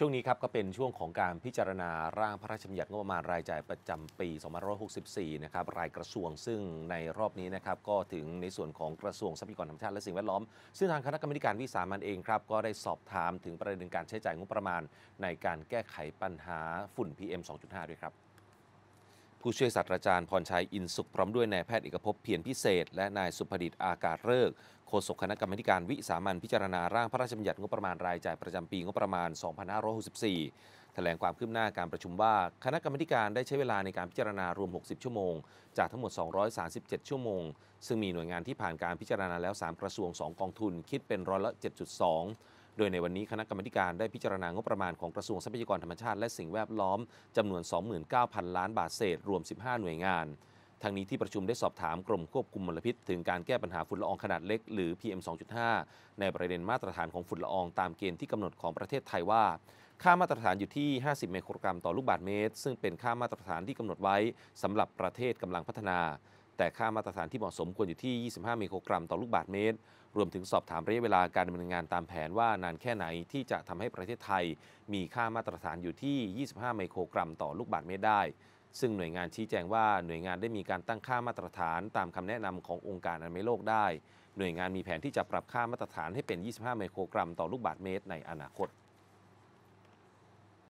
ช่วงนี้ครับก็เป็นช่วงของการพิจารณาร่างพระราชบัญญัติงบประมาณรายจ่ายประจำปี 2564 นะครับรายกระทรวงซึ่งในรอบนี้นะครับก็ถึงในส่วนของกระทรวงทรัพยากรธรรมชาติและสิ่งแวดล้อม ซึ่งทางคณะกรรมการวิสามันเองครับก็ได้สอบถามถึงประเด็นการใช้จ่ายงบประมาณ ในการแก้ไขปัญหาฝุ่น PM 2.5 ด้วยครับ ผู้ช่วยศาสตราจารย์พรชัยอินสุขพร้อมด้วยนายแพทย์เอกภพเพียรพิเศษ และนายสุภดิษฐ์อากาศเลิกโฆษกคณะกรรมการวิสามันพิจารณาร่างพระราชบัญญัติงบประมาณรายจ่ายประจำปีงบประมาณ 2564 แถลงความคืบหน้าการประชุมว่า คณะกรรมการได้ใช้เวลาในการพิจารณารวม 60 ชั่วโมง จากทั้งหมด 237 ชั่วโมง ซึ่งมีหน่วยงานที่ผ่านการพิจารณาแล้ว 3 กระทรวง 2 กองทุน คิดเป็นร้อยละ 7.2 โดยในวันนี้คณะกรรมการได้พิจารณางบประมาณของกระทรวงทรัพยากรธรรมชาติและสิ่งแวดล้อมจำนวน 29,000 ล้านบาทเศษ รวม 15 หน่วยงานทางนี้ที่ประชุมได้สอบถามกรมควบคุมมลพิษ ถึงการแก้ปัญหาฝุ่นละอองขนาดเล็ก หรือ PM 2.5 ในประเด็นมาตรฐานของฝุ่นละอองตามเกณฑ์ที่กำหนดของประเทศไทยว่า ค่ามาตรฐานอยู่ที่ 50 ไมโครกรัมต่อลูกบาศก์เมตร ซึ่งเป็นค่ามาตรฐานที่กำหนดไว้สำหรับประเทศกำลังพัฒนา แต่ค่ามาตรฐานที่เหมาะสมควรอยู่ที่ 25ไมโครกรัมต่อลูกบาศก์เมตร รวมถึงสอบถามระยะเวลาการดำเนินงานตามแผนว่านานแค่ไหนที่จะทำให้ประเทศไทย มีค่ามาตรฐานอยู่ที่ 25 ไมโครกรัมต่อลูกบาศก์เมตรได้ ซึ่งหน่วยงานชี้แจงว่าหน่วยงานได้มีการตั้งค่ามาตรฐานตามคำแนะนำขององค์การอนามัยโลกได้ หน่วยงานมีแผนที่จะปรับค่ามาตรฐานให้เป็น 25 ไมโครกรัมต่อลูกบาศก์เมตร ในอนาคต